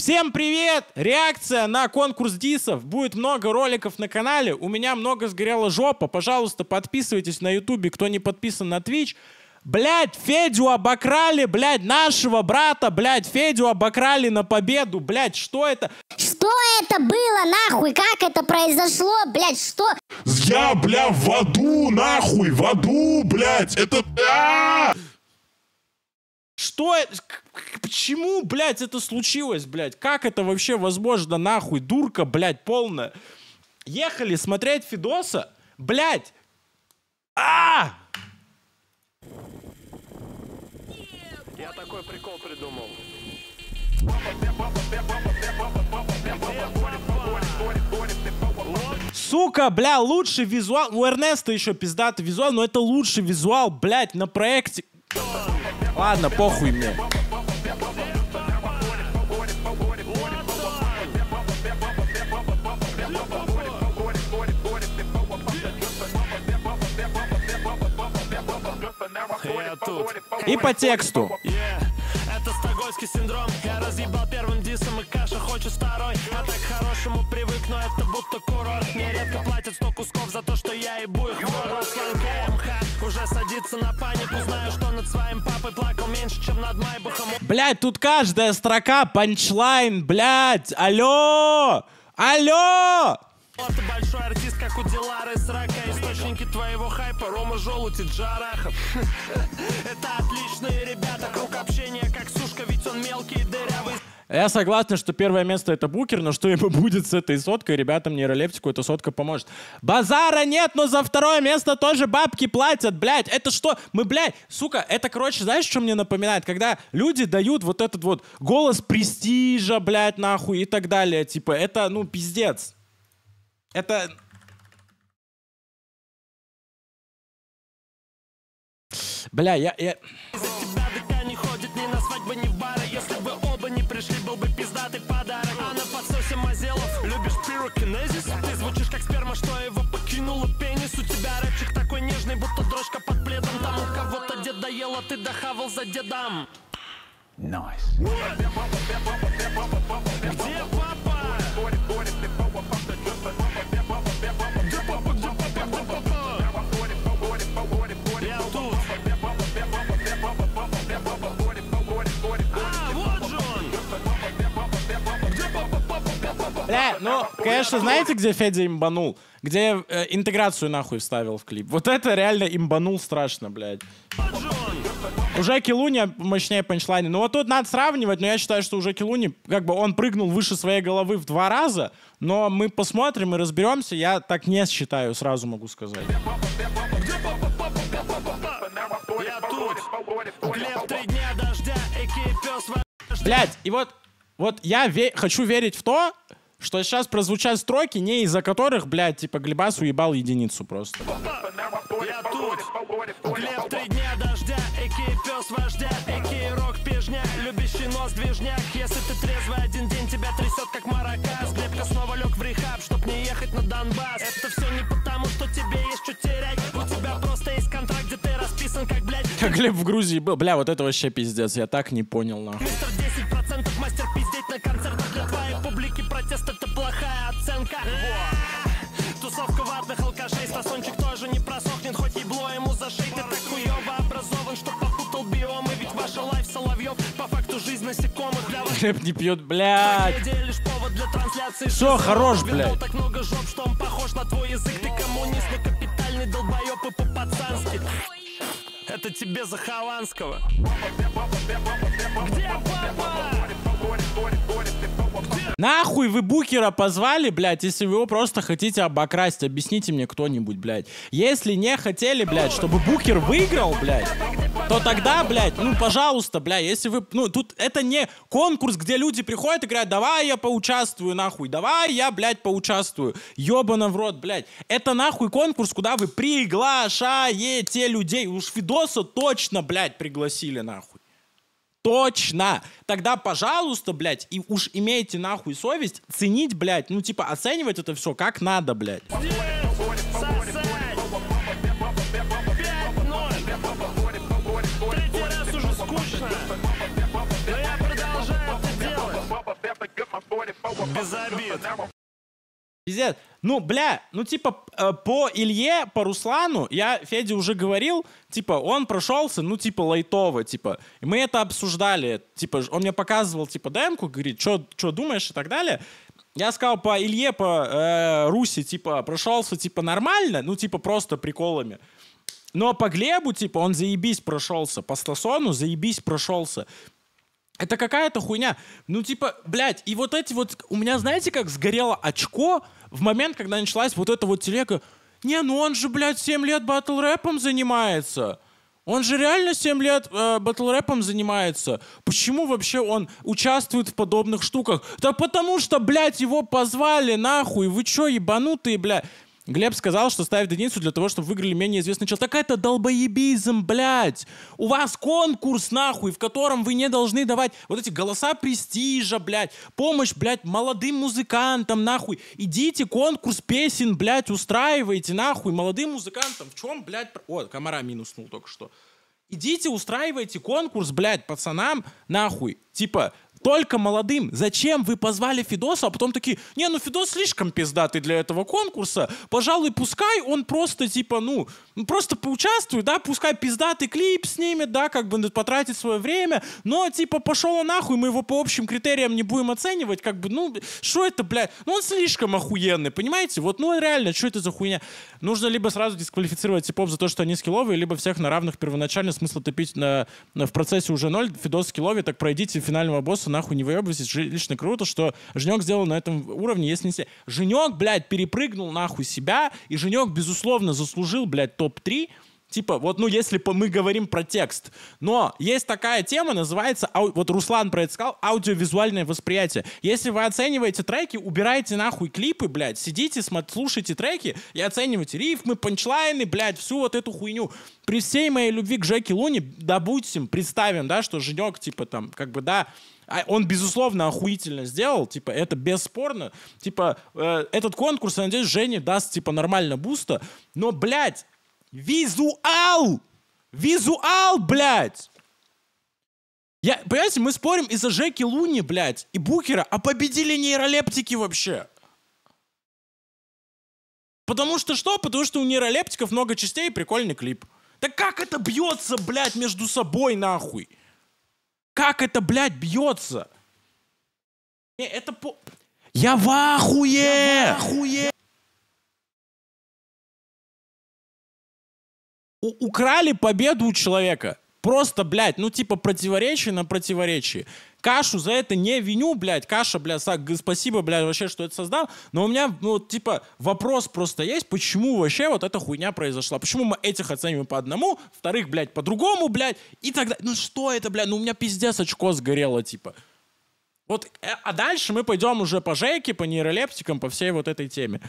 Всем привет! Реакция на конкурс дисов. Будет много роликов на канале. У меня много сгорела жопа. Пожалуйста, подписывайтесь на ютубе, кто не подписан на Twitch. Блять, Федю обокрали, блять, нашего брата, блять, Федю обокрали на победу, блять, что это? Что это было, нахуй? Как это произошло, блять, что? Я, бля, в аду, нахуй, в аду, блядь, это... А! Что это? Почему, блядь, это случилось, блядь? Как это вообще возможно, нахуй? Дурка, блядь, полная. Ехали смотреть Фидоса, блядь. А! Я такой прикол придумал. Сука, бля, лучший визуал. У Эрнеста еще пиздатый визуал, но это лучший визуал, блядь, на проекте. Ладно, похуй мне. И по тексту. Второй А так хорошему привык, но это будто курорт. Мне редко платят сто кусков за то, что я ебу их в КМХ уже садится на панику. Знаю, что над своим папой плакал меньше, чем над Майбахом Блядь, тут каждая строка панчлайн, блядь. Алло! Алло! Ты большой артист, как у Дилары с рака Источники твоего хайпа Рома Желудь и Джарахов. Это отличные ребята. Круг общения как сушка, ведь он мелкий и дырявый Я согласен, что первое место это Букер, но что ему будет с этой соткой, ребятам нейролептику эта сотка поможет. Базара нет, но за второе место тоже бабки платят, блядь. Это что? Мы, блядь, сука, это, короче, знаешь, что мне напоминает? Когда люди дают вот этот вот голос престижа, блядь, нахуй и так далее. Типа, это, ну, пиздец. Это... Бля, я... я... пиздатый подарок. А на подсосе Мазелов любишь пирокинезис? Ты звучишь как сперма, что его покинула пенис. У тебя рэпчик такой нежный, будто дрожка под пледом. Там у кого-то дед доел, а ты дохавал за дедом. Где ну, конечно, знаете, где Федя имбанул? Где э, интеграцию нахуй вставил в клип. Вот это реально имбанул страшно, блядь. Уже Килуни мощнее панчлайны. Ну вот тут надо сравнивать, но я считаю, что уже Килуни, как бы он прыгнул выше своей головы в два раза, но мы посмотрим и разберемся. Я так не считаю, сразу могу сказать. Блядь, и вот, вот я ве- хочу верить в то, что сейчас прозвучат строки, не из-за которых, блядь, типа Глебас уебал единицу просто. Я тут! Глеб, три дня дождя, эки пес вождя, эки рок пижня, любящий нос движняк. Если ты трезвый один день, тебя трясет как маракас. Глебка снова лег в рехаб, чтоб не ехать на Донбасс. Это все не потому, что тебе есть что терять. У тебя просто есть контракт, где ты расписан как, блядь, Как Глеб в Грузии был. Бля, вот это вообще пиздец, я так не понял, нахуй. Мистер Глеб не пьет, блядь. Шизы. хорош, блядь. так много жоп, что он похож на твой язык Ты коммунист, но капитальный долбоёб и по-пацански Это тебе за Хованского Где папа? Нахуй вы Букера позвали, блядь, если вы его просто хотите обокрасть? Объясните мне кто-нибудь, блядь. Если не хотели, блядь, чтобы Букер выиграл, блядь, то тогда, блядь, ну, пожалуйста, блядь, если вы... Ну, тут это не конкурс, где люди приходят и говорят, давай я поучаствую, нахуй, давай я, блядь, поучаствую. Ёбана в рот, блядь. Это нахуй конкурс, куда вы приглашаете людей. Уж Фидоса точно, блядь, пригласили, нахуй. Точно! Тогда, пожалуйста, блядь, и уж имейте нахуй совесть ценить, блядь, ну, типа, оценивать это все как надо, блядь. Без обид. Пиздец. Ну, бля, ну, типа, э, по Илье, по Руслану, я Феде уже говорил, типа, он прошелся, ну, типа, лайтово, типа. И мы это обсуждали, типа, он мне показывал, типа, демку, говорит, что думаешь и так далее. Я сказал, по Илье, по э, Руси, типа, прошелся, типа, нормально, ну, типа, просто приколами. Но по Глебу, типа, он заебись прошелся. По Стасону заебись прошелся. Это какая-то хуйня. Ну, типа, блядь, и вот эти вот... У меня, знаете, как сгорело очко в момент, когда началась вот эта вот телега. Не, ну он же, блядь, 7 лет батл рэпом занимается. Он же реально 7 лет э, батл рэпом занимается. Почему вообще он участвует в подобных штуках? Да потому что, блядь, его позвали нахуй. Вы чё, ебанутые, блядь? Глеб сказал, что ставит единицу для того, чтобы выиграли менее известный человек. Так это долбоебизм, блядь. У вас конкурс, нахуй, в котором вы не должны давать вот эти голоса престижа, блядь, помощь, блядь, молодым музыкантам, нахуй. Идите конкурс песен, блядь, устраивайте, нахуй, молодым музыкантам. В чем, блядь... О, комара минуснул только что. Идите, устраивайте конкурс, блядь, пацанам, нахуй. Типа, только молодым. Зачем вы позвали Фидоса, а потом такие, не, ну Фидос слишком пиздатый для этого конкурса. Пожалуй, пускай он просто, типа, ну, ну, просто поучаствует, да, пускай пиздатый клип снимет, да, как бы потратит свое время, но, типа, пошел он нахуй, мы его по общим критериям не будем оценивать, как бы, ну, что это, блядь, ну, он слишком охуенный, понимаете? Вот, ну, реально, что это за хуйня? Нужно либо сразу дисквалифицировать типов за то, что они скилловые, либо всех на равных первоначально смысла топить на, на- в процессе уже ноль, Фидос скилловый, так пройдите финального босса, нахуй не выебывайтесь. Лично круто, что Женек сделал на этом уровне, если не. Женек, блядь, перепрыгнул нахуй себя, и Женек, безусловно, заслужил, блядь, топ-3, Типа, вот, ну, если мы говорим про текст. Но есть такая тема, называется, ау- вот Руслан про это сказал, аудиовизуальное восприятие. Если вы оцениваете треки, убирайте нахуй клипы, блядь, сидите, смо- слушайте треки и оценивайте рифмы, панчлайны, блядь, всю вот эту хуйню. При всей моей любви к Джеки Луни, допустим, представим, да, что Женек, типа, там, как бы, да, он, безусловно, охуительно сделал, типа, это бесспорно. Типа, э, этот конкурс, я надеюсь, Жене даст, типа, нормально буста. Но, блядь, визуал! Визуал, блядь! Я, понимаете, мы спорим из-за Жеки Луни, блядь, и Букера, а победили нейролептики вообще. Потому что что? Потому что у нейролептиков много частей и прикольный клип. Да как это бьется, блядь, между собой, нахуй? Как это, блядь, бьется? Не, это по... Я в ахуе! Я в ахуе! У- украли победу у человека. Просто, блядь, ну типа противоречие на противоречие. Кашу за это не виню, блядь. Каша, блядь, са- г- спасибо, блядь, вообще, что это создал. Но у меня, ну, типа, вопрос просто есть, почему вообще вот эта хуйня произошла? Почему мы этих оцениваем по одному, вторых, блядь, по другому, блядь, и далее. Ну что это, блядь, ну у меня пиздец очко сгорело, типа. Вот, э, а дальше мы пойдем уже по Жеке, по нейролептикам, по всей вот этой теме.